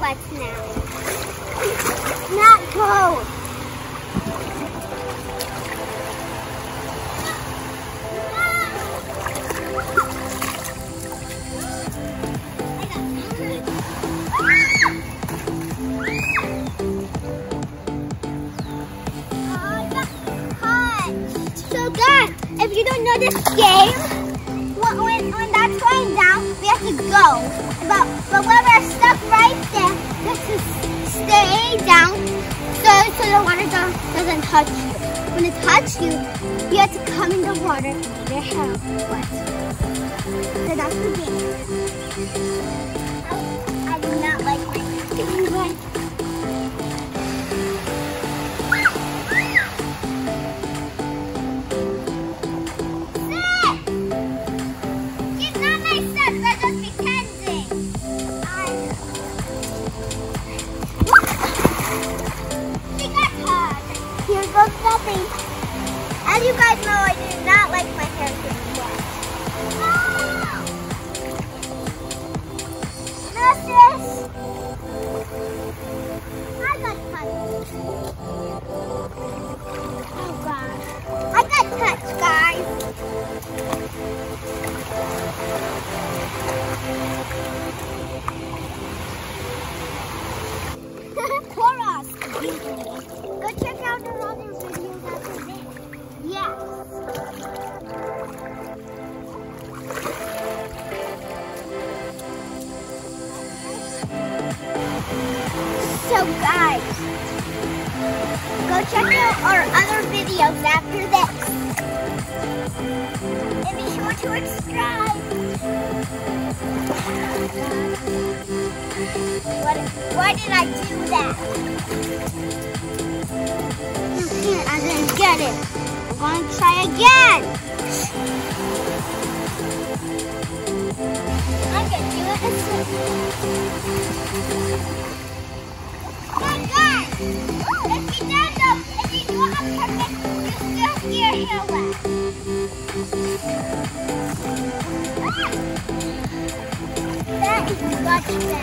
wet now. Not cold. So guys, if you don't know this game, when, when, that's going go. But, but when we're stuck right there, have to stay down so, so the water doesn't touch you. When it touches you, you have to come in the water get your hair wet. So that's the game. You guys know, I do not like my hair So guys, go check out our other videos after this. And be sure to subscribe. What, why did I do that? I didn't get it. I'm going to try again. That is much better.